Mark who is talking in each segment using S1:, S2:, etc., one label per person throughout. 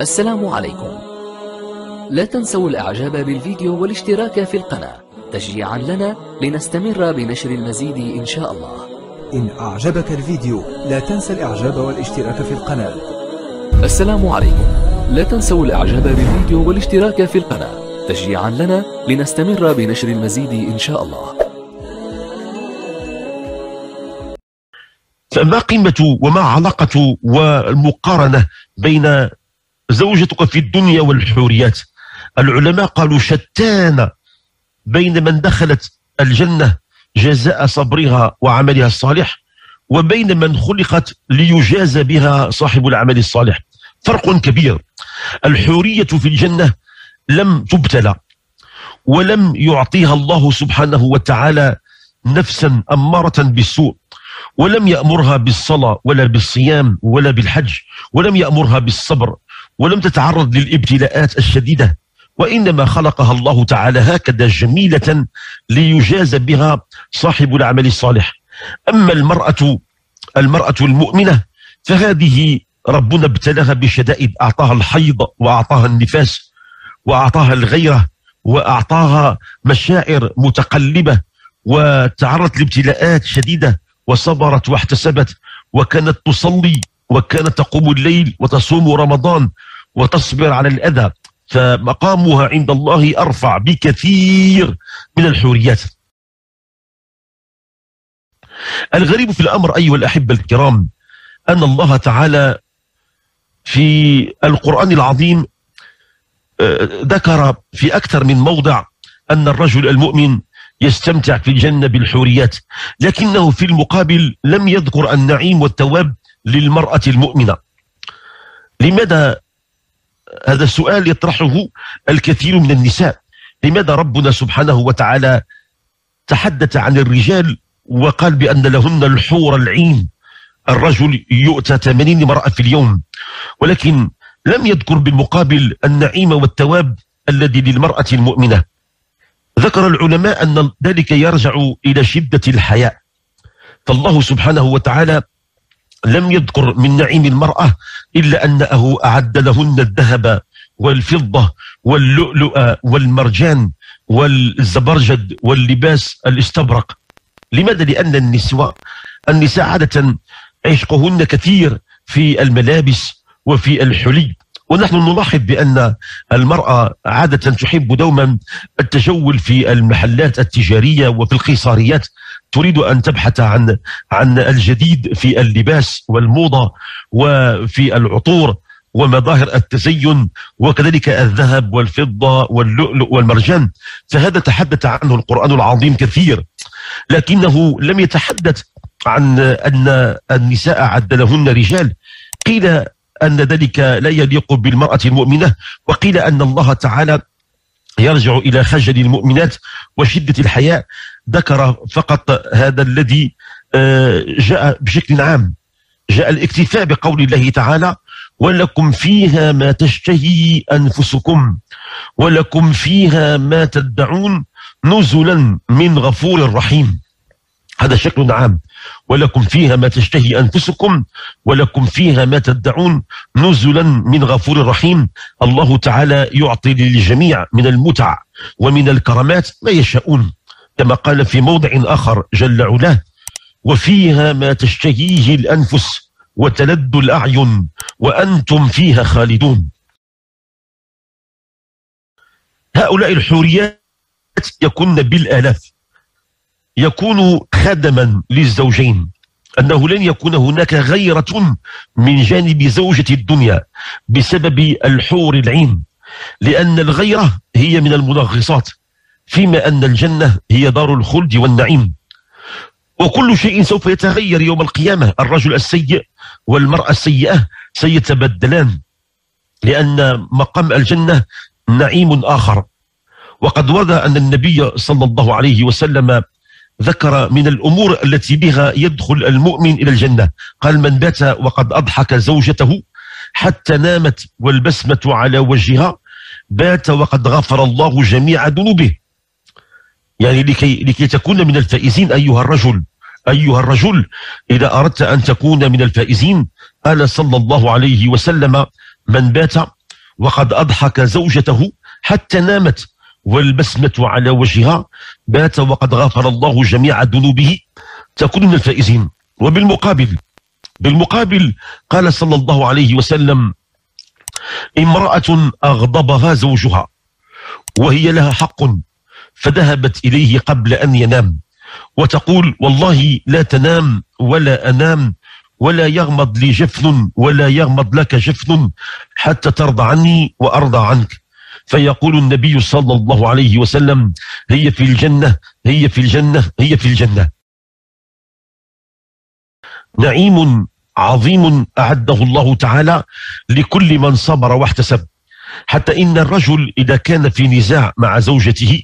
S1: السلام عليكم. لا تنسوا الإعجاب بالفيديو والاشتراك في القناة. تشجيعا لنا لنستمر بنشر المزيد إن شاء الله.
S2: إن أعجبك الفيديو لا تنسى الإعجاب والاشتراك في القناة.
S1: السلام عليكم. لا تنسوا الإعجاب بالفيديو والاشتراك في القناة. تشجيعا لنا لنستمر بنشر المزيد إن شاء الله.
S3: فما قيمة وما علاقة والمقارنة بين زوجتك في الدنيا والحوريات. العلماء قالوا شتان بين من دخلت الجنة جزاء صبرها وعملها الصالح وبين من خلقت ليجاز بها صاحب العمل الصالح. فرق كبير. الحورية في الجنة لم تبتلى ولم يعطيها الله سبحانه وتعالى نفسا أمارة بالسوء ولم يأمرها بالصلاة ولا بالصيام ولا بالحج ولم يأمرها بالصبر ولم تتعرض للابتلاءات الشديدة وإنما خلقها الله تعالى هكذا جميلة ليجاز بها صاحب العمل الصالح. أما المرأة المرأة المؤمنة فهذه ربنا ابتلاها بشدائد أعطاها الحيض وأعطاها النفاس وأعطاها الغيرة وأعطاها مشاعر متقلبة وتعرضت لابتلاءات شديدة وصبرت واحتسبت وكانت تصلي وكانت تقوم الليل وتصوم رمضان وتصبر على الأذى فمقامها عند الله أرفع بكثير من الحوريات. الغريب في الأمر أيها الأحبة الكرام أن الله تعالى في القرآن العظيم آه، ذكر في أكثر من موضع أن الرجل المؤمن يستمتع في الجنة بالحوريات لكنه في المقابل لم يذكر النعيم والثواب للمرأة المؤمنة. لماذا هذا السؤال يطرحه الكثير من النساء؟ لماذا ربنا سبحانه وتعالى تحدث عن الرجال وقال بأن لهن الحور العين؟ الرجل يؤتى 80 امرأة في اليوم ولكن لم يذكر بالمقابل النعيم والثواب الذي للمرأة المؤمنة. ذكر العلماء أن ذلك يرجع إلى شدة الحياء. فالله سبحانه وتعالى لم يذكر من نعيم المرأة إلا أنه أعد لهن الذهب والفضة واللؤلؤ والمرجان والزبرجد واللباس الاستبرق. لماذا؟ لأن النسوة النساء عادة عشقهن كثير في الملابس وفي الحلي. ونحن نلاحظ بأن المرأة عادة تحب دوما التجول في المحلات التجارية وفي القيصاريات تريد أن تبحث عن عن الجديد في اللباس والموضة وفي العطور ومظاهر التزين وكذلك الذهب والفضة واللؤلؤ والمرجان. فهذا تحدث عنه القرآن العظيم كثير. لكنه لم يتحدث عن أن النساء عد لهن رجال. قيل أن ذلك لا يليق بالمرأة المؤمنة وقيل أن الله تعالى يرجع إلى خجل المؤمنات وشدة الحياء. ذكر فقط هذا الذي آه، جاء بشكل عام جاء الاكتفاء بقول الله تعالى ولكم فيها ما تشتهي أنفسكم ولكم فيها ما تدعون نزلا من غفور رحيم. هذا شكل عام. ولكم فيها ما تشتهي أنفسكم ولكم فيها ما تدعون نزلا من غفور رحيم. الله تعالى يعطي للجميع من المتع ومن الكرامات ما يشاءون. كما قال في موضع آخر جل علاه وفيها ما تشتهيه الأنفس وتلد الأعين وأنتم فيها خالدون. هؤلاء الحوريات يكن بالآلاف. يكون خدما للزوجين. أنه لن يكون هناك غيرة من جانب زوجة الدنيا بسبب الحور العين لأن الغيرة هي من المنغصات فيما أن الجنة هي دار الخلد والنعيم. وكل شيء سوف يتغير يوم القيامة. الرجل السيء والمرأة السيئة سيتبدلان لأن مقام الجنة نعيم آخر. وقد ورد أن النبي صلى الله عليه وسلم ذكر من الأمور التي بها يدخل المؤمن إلى الجنة. قال من بات وقد أضحك زوجته حتى نامت والبسمة على وجهها بات وقد غفر الله جميع ذنوبه. يعني لكي, لكي تكون من الفائزين أيها الرجل أيها الرجل إذا أردت أن تكون من الفائزين قال صلى الله عليه وسلم من بات وقد أضحك زوجته حتى نامت والبسمة على وجهها بات وقد غفر الله جميع ذنوبه. تكون من الفائزين. وبالمقابل بالمقابل قال صلى الله عليه وسلم امرأة أغضبها زوجها وهي لها حق فذهبت إليه قبل أن ينام. وتقول والله لا تنام ولا أنام ولا يغمض لي جفن ولا يغمض لك جفن حتى ترضى عني وأرضى عنك. فيقول النبي صلى الله عليه وسلم هي في الجنة هي في الجنة هي في الجنة. نعيم عظيم أعده الله تعالى لكل من صبر واحتسب. حتى إن الرجل إذا كان في نزاع مع زوجته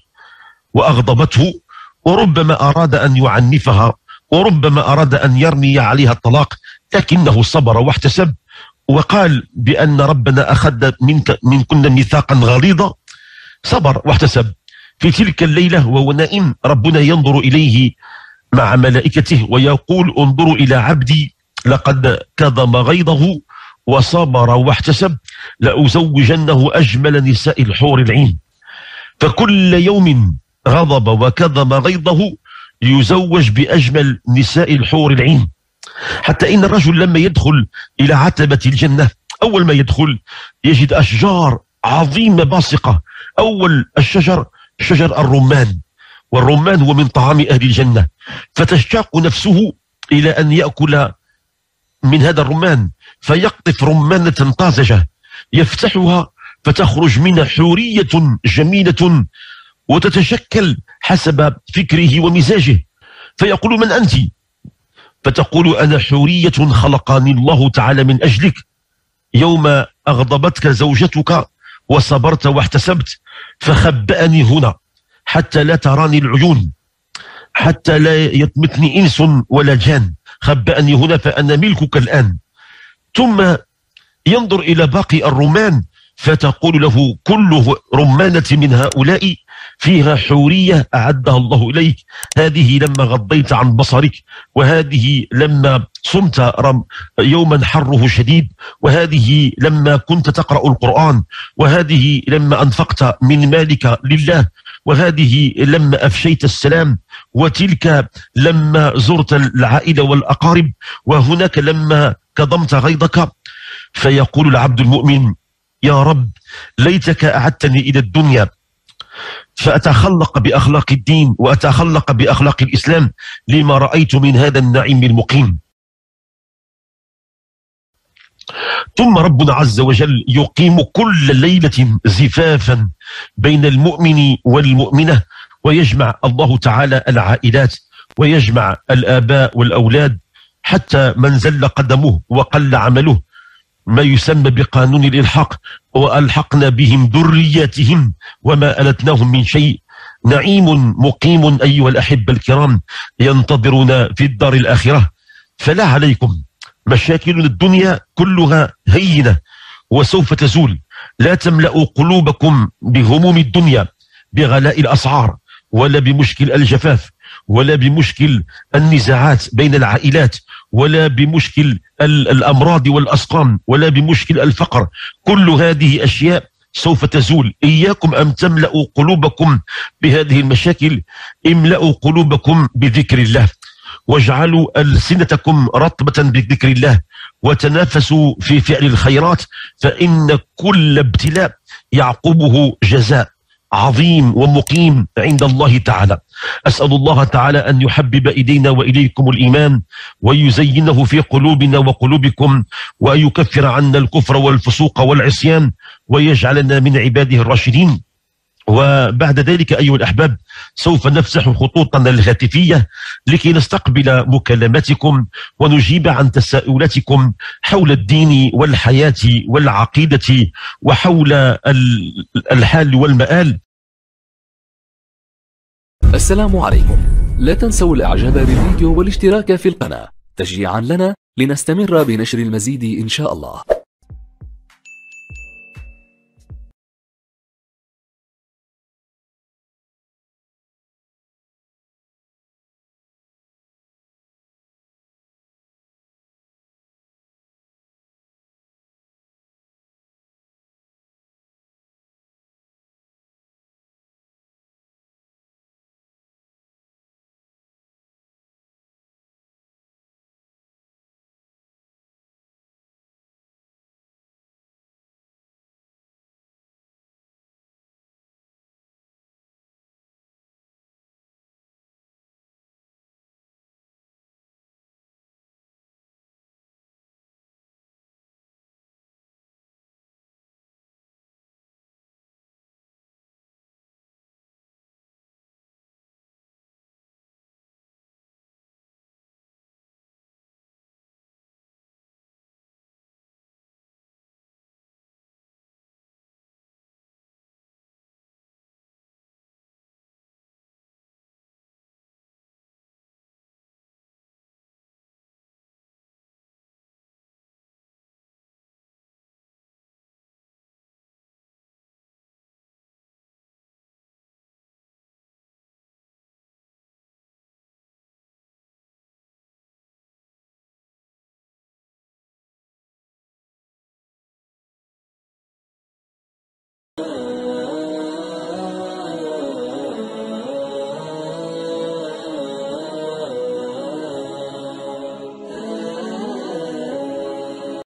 S3: وأغضبته وربما أراد أن يعنفها وربما أراد أن يرمي عليها الطلاق لكنه صبر واحتسب وقال بأن ربنا أخذ منك من كنا ميثاقا غليظا صبر واحتسب. في تلك الليلة وهو نائم ربنا ينظر إليه مع ملائكته ويقول انظروا إلى عبدي لقد كظم غيظه وصبر واحتسب لأزوجنه أجمل نساء الحور العين. فكل يوم غضب وكظم غيظه يزوج بأجمل نساء الحور العين. حتى إن الرجل لما يدخل إلى عتبة الجنة أول ما يدخل يجد أشجار عظيمة باسقة. أول الشجر شجر الرمان. والرمان هو من طعام أهل الجنة. فتشتاق نفسه إلى أن يأكل من هذا الرمان فيقطف رمانة طازجة يفتحها فتخرج منها حورية جميلة وتتشكل حسب فكره ومزاجه. فيقول من أنت؟ فتقول أنا حورية خلقني الله تعالى من أجلك. يوم أغضبتك زوجتك وصبرت واحتسبت فخبأني هنا حتى لا تراني العيون حتى لا يطمتني إنس ولا جان. خبأني هنا فأنا ملكك الآن. ثم ينظر إلى باقي الرمان فتقول له كل رمانة من هؤلاء فيها حورية أعدها الله إليك. هذه لما غضيت عن بصرك وهذه لما صمت يوما حره شديد وهذه لما كنت تقرأ القرآن وهذه لما أنفقت من مالك لله وهذه لما أفشيت السلام وتلك لما زرت العائلة والأقارب وهناك لما كظمت غيظك. فيقول العبد المؤمن يا رب ليتك أعدتني إلى الدنيا فأتخلق بأخلاق الدين وأتخلق بأخلاق الإسلام لما رأيت من هذا النعيم المقيم. ثم ربنا عز وجل يقيم كل ليلة زفافا بين المؤمن والمؤمنة ويجمع الله تعالى العائلات ويجمع الآباء والأولاد حتى من زل قدمه وقل عمله. ما يسمى بقانون الإلحاق وألحقنا بهم ذرياتهم وما ألتناهم من شيء. نعيم مقيم أيها الأحبة الكرام ينتظرنا في الدار الآخرة. فلا عليكم. مشاكل الدنيا كلها هينة وسوف تزول. لا تملأوا قلوبكم بهموم الدنيا بغلاء الأسعار. ولا بمشكل الجفاف ولا بمشكل النزاعات بين العائلات ولا بمشكل الأمراض والأسقام ولا بمشكل الفقر. كل هذه أشياء سوف تزول. إياكم أن تملأوا قلوبكم بهذه المشاكل. املأوا قلوبكم بذكر الله. واجعلوا ألسنتكم رطبة بذكر الله. وتنافسوا في فعل الخيرات. فإن كل ابتلاء يعقبه جزاء. عظيم ومقيم عند الله تعالى. أسأل الله تعالى أن يحبب إلينا وإليكم الإيمان ويزينه في قلوبنا وقلوبكم وأن يكفر عنا الكفر والفسوق والعصيان ويجعلنا من عباده الراشدين. وبعد ذلك أيها الأحباب سوف نفسح خطوطنا الهاتفية لكي نستقبل مكالماتكم ونجيب عن تساؤلاتكم حول الدين والحياة والعقيدة وحول الحال والمآل.
S1: السلام عليكم. لا تنسوا الإعجاب بالفيديو والاشتراك في القناة. تشجيعا لنا لنستمر بنشر المزيد إن شاء الله.